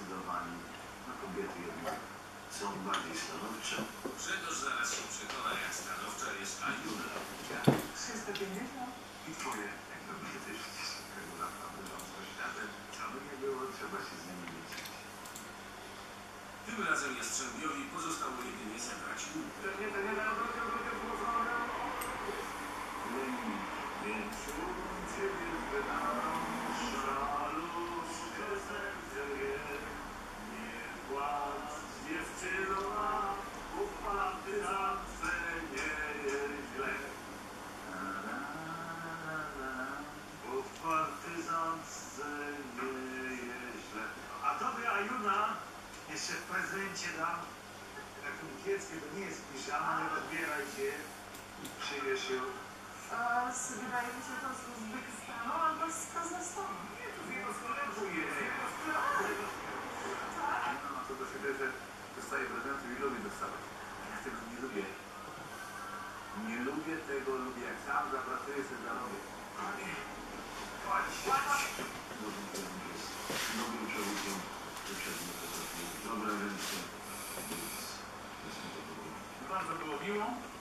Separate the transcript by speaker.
Speaker 1: zdecydowani, a
Speaker 2: kobiety jednak są bardziej stanowcze. Grzegorz zaraz się przekona, jak stanowcza jest Ajuna. Wszystko piękne. I twoje, jak to będzie tego naprawdę rządzą światem, co by nie było, trzeba się z nimi liczyć. Tym razem Jastrzębiowi pozostało jedynie zebrać jeszcze w prezencie dam taką kieckę, to nie jest piżama, ale odbieraj się i przywieź ją.
Speaker 3: A z- wydaje mi się to z Uzbekistanu albo z Kazachstanu.
Speaker 2: Nie, to z jego sklepu jest. No, to do siebie, że dostaje prezenty i lubi dostawać. Ja tego nie lubię. Nie lubię tego, lubię jak sam zapracuję, sobie zarobię. cuánto como vivo